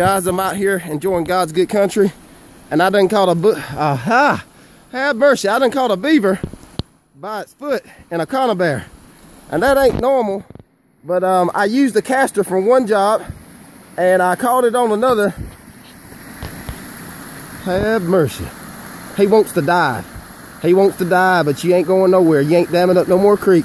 Guys, I'm out here enjoying God's good country, and I done caught a, aha, have mercy, I done caught a beaver by its foot and a conibear. And that ain't normal, but um, I used the castor from one job, and I caught it on another. Have mercy. He wants to die. He wants to die, but you ain't going nowhere. You ain't damming up no more creek.